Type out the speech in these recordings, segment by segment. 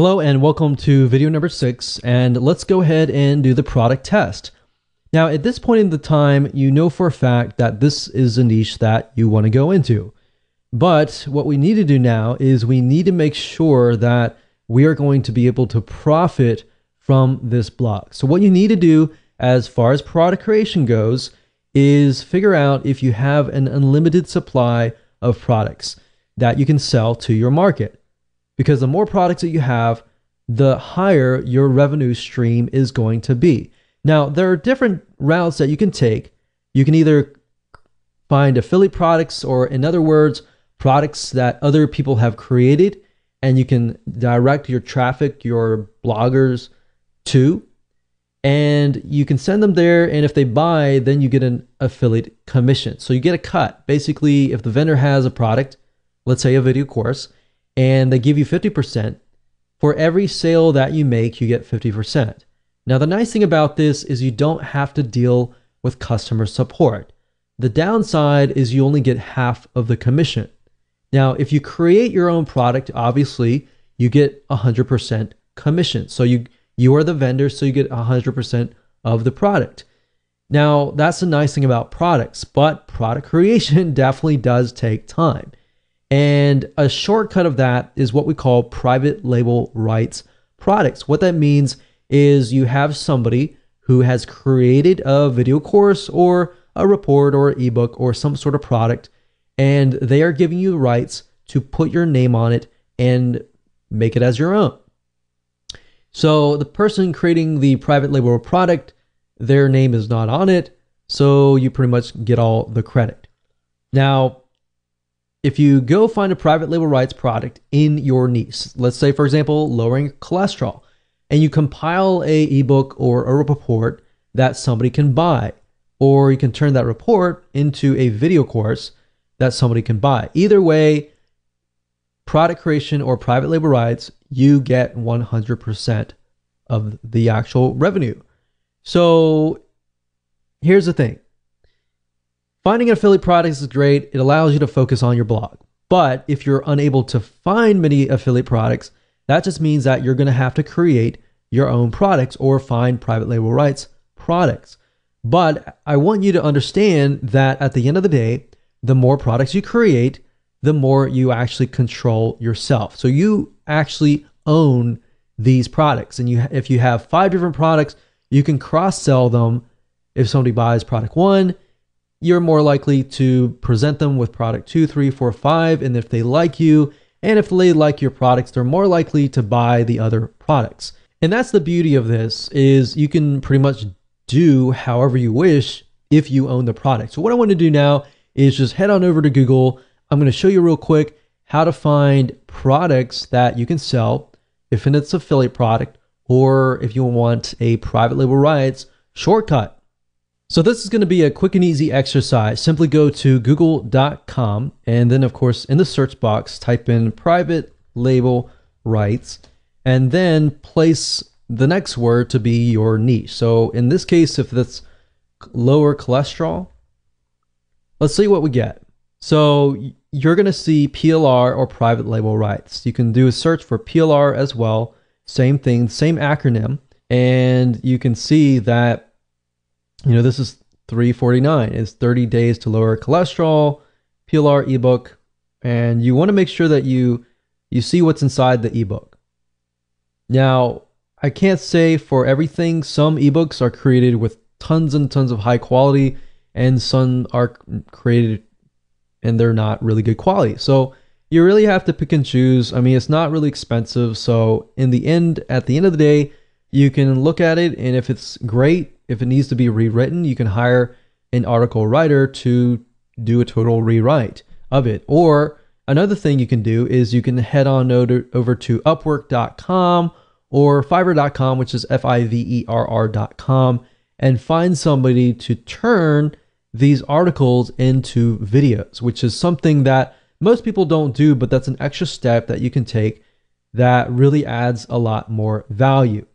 Hello and welcome to video number six and let's go ahead and do the product test. Now at this point in the time, you know for a fact that this is a niche that you want to go into. But what we need to do now is we need to make sure that we are going to be able to profit from this blog. So what you need to do as far as product creation goes is figure out if you have an unlimited supply of products that you can sell to your market because the more products that you have, the higher your revenue stream is going to be. Now, there are different routes that you can take. You can either find affiliate products, or in other words, products that other people have created, and you can direct your traffic, your bloggers to, and you can send them there. And if they buy, then you get an affiliate commission. So you get a cut. Basically, if the vendor has a product, let's say a video course, and they give you 50%. For every sale that you make, you get 50%. Now, the nice thing about this is you don't have to deal with customer support. The downside is you only get half of the commission. Now, if you create your own product, obviously you get 100% commission. So you you are the vendor, so you get 100% of the product. Now, that's the nice thing about products, but product creation definitely does take time. And a shortcut of that is what we call private label rights products. What that means is you have somebody who has created a video course or a report or ebook or some sort of product, and they are giving you rights to put your name on it and make it as your own. So the person creating the private label product, their name is not on it, so you pretty much get all the credit. Now, if you go find a private label rights product in your niche, let's say for example, lowering cholesterol, and you compile a ebook or a report that somebody can buy, or you can turn that report into a video course that somebody can buy. Either way, product creation or private label rights, you get 100% of the actual revenue. So here's the thing Finding affiliate products is great. It allows you to focus on your blog. But if you're unable to find many affiliate products, that just means that you're going to have to create your own products or find private label rights products. But I want you to understand that at the end of the day, the more products you create, the more you actually control yourself. So you actually own these products. And you if you have five different products, you can cross sell them if somebody buys product 1 you're more likely to present them with product two, three, four, five. And if they like you, and if they like your products, they're more likely to buy the other products. And that's the beauty of this is you can pretty much do however you wish if you own the product. So what I want to do now is just head on over to Google. I'm going to show you real quick how to find products that you can sell if it's affiliate product or if you want a private label rights shortcut. So this is going to be a quick and easy exercise. Simply go to google.com and then of course in the search box type in private label rights and then place the next word to be your niche. So in this case if that's lower cholesterol, let's see what we get. So you're going to see PLR or private label rights. You can do a search for PLR as well. Same thing, same acronym. And you can see that you know, this is 349. It's 30 days to lower cholesterol, PLR ebook, and you want to make sure that you you see what's inside the ebook. Now, I can't say for everything. Some ebooks are created with tons and tons of high quality, and some are created and they're not really good quality. So you really have to pick and choose. I mean, it's not really expensive. So in the end, at the end of the day, you can look at it, and if it's great, if it needs to be rewritten, you can hire an article writer to do a total rewrite of it. Or another thing you can do is you can head on over to upwork.com or fiverr.com, which is F I V E R R.com, and find somebody to turn these articles into videos, which is something that most people don't do, but that's an extra step that you can take that really adds a lot more value.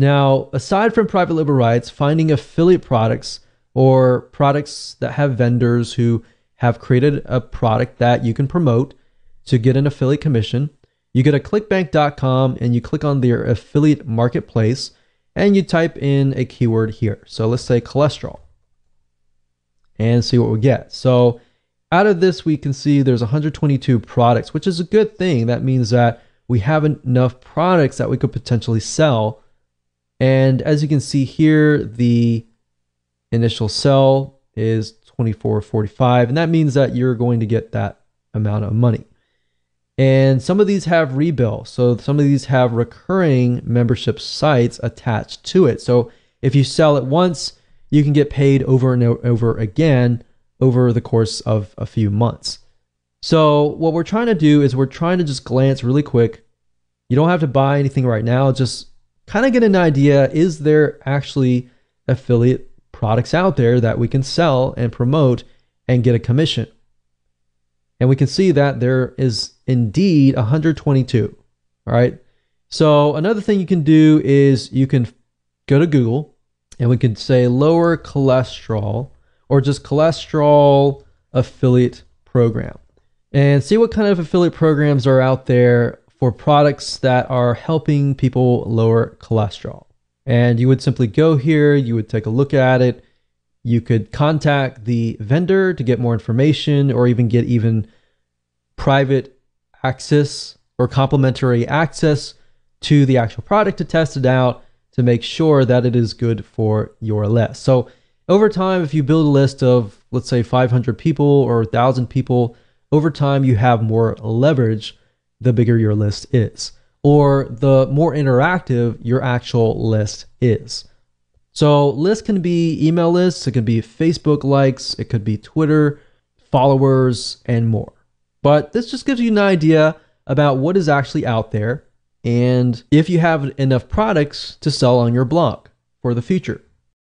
Now, aside from private label rights, finding affiliate products or products that have vendors who have created a product that you can promote to get an affiliate commission you go to clickbank.com and you click on their affiliate marketplace and you type in a keyword here. So let's say cholesterol and see what we get. So out of this, we can see there's 122 products, which is a good thing. That means that we have enough products that we could potentially sell. And as you can see here, the initial sell is 24.45, and that means that you're going to get that amount of money. And some of these have rebill. So some of these have recurring membership sites attached to it. So if you sell it once, you can get paid over and over again over the course of a few months. So what we're trying to do is we're trying to just glance really quick. You don't have to buy anything right now. Just kind of get an idea. Is there actually affiliate products out there that we can sell and promote and get a commission? And we can see that there is indeed 122. All right. So another thing you can do is you can go to Google and we can say lower cholesterol or just cholesterol affiliate program and see what kind of affiliate programs are out there for products that are helping people lower cholesterol. And you would simply go here, you would take a look at it, you could contact the vendor to get more information or even get even private access or complimentary access to the actual product to test it out to make sure that it is good for your list. So over time, if you build a list of, let's say, 500 people or 1,000 people, over time you have more leverage the bigger your list is, or the more interactive your actual list is. So lists can be email lists, it could be Facebook likes, it could be Twitter followers, and more. But this just gives you an idea about what is actually out there and if you have enough products to sell on your blog for the future.